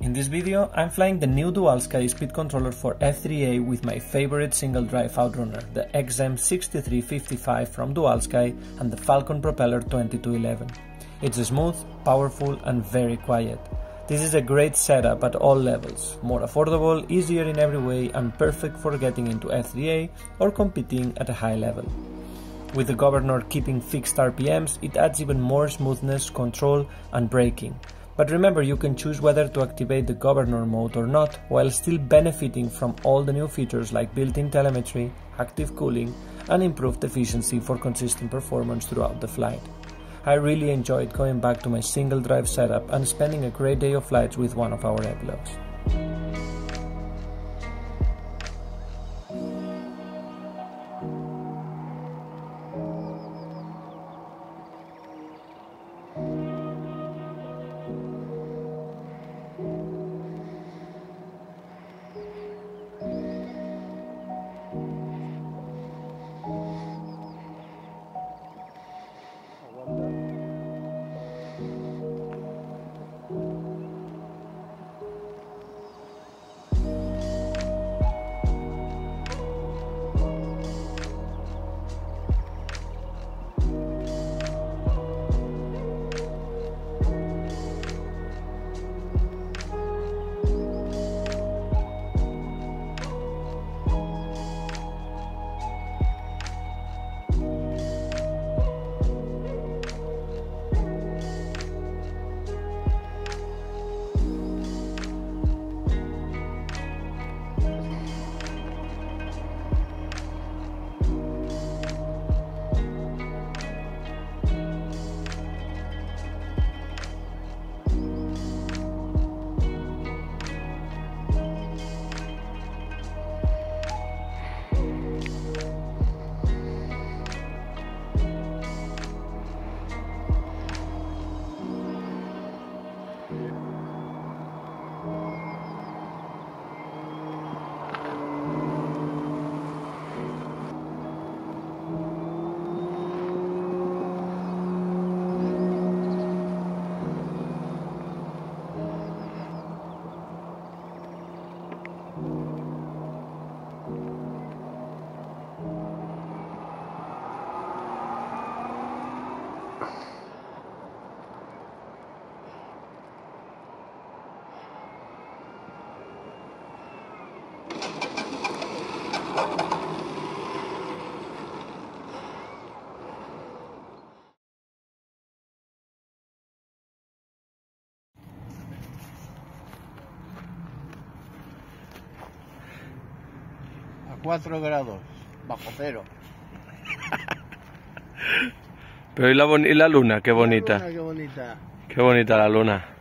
In this video, I'm flying the new DualSky speed controller for F3A with my favorite single drive outrunner, the XM6355 from DualSky and the Falcon Propeller 2211. It's smooth, powerful and very quiet. This is a great setup at all levels, more affordable, easier in every way and perfect for getting into F3A or competing at a high level. With the governor keeping fixed RPMs, it adds even more smoothness, control and braking. But remember you can choose whether to activate the governor mode or not while still benefiting from all the new features like built-in telemetry, active cooling and improved efficiency for consistent performance throughout the flight. I really enjoyed going back to my single drive setup and spending a great day of flights with one of our epilogues. A 4 grados, bajo cero. Pero y la, y la luna, qué bonita. Qué bonita. Qué bonita la luna.